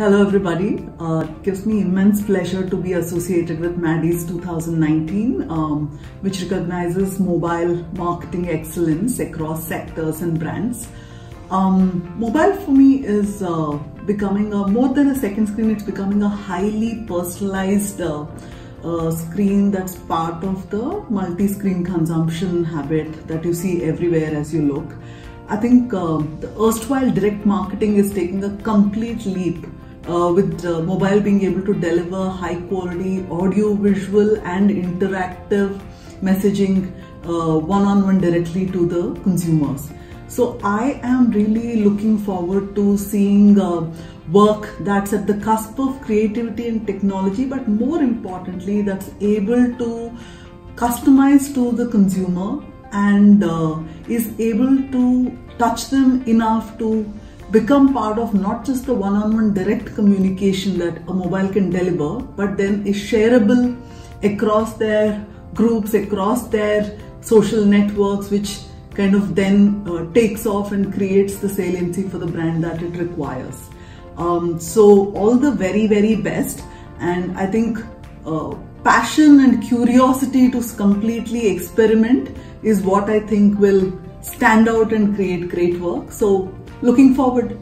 hello everybody. Uh, it gives me immense pleasure to be associated with Maddies 2019, um, which recognizes mobile marketing excellence across sectors and brands. Um, mobile for me is uh, becoming a more than a second screen. It's becoming a highly personalized uh, uh screen that's part of the multi-screen consumption habit that you see everywhere as you look. I think uh, the erstwhile direct marketing is taking a complete leap uh, with uh, mobile being able to deliver high quality audio, visual and interactive messaging one on one directly to the consumers. So I am really looking forward to seeing uh, work that's at the cusp of creativity and technology, but more importantly, that's able to customize to the consumer and uh, is able to touch them enough to become part of not just the one-on-one direct communication that a mobile can deliver, but then is shareable across their groups, across their social networks, which kind of then uh, takes off and creates the saliency for the brand that it requires. Um, so all the very, very best. And I think uh, passion and curiosity to completely experiment is what I think will stand out and create great work. So Looking forward.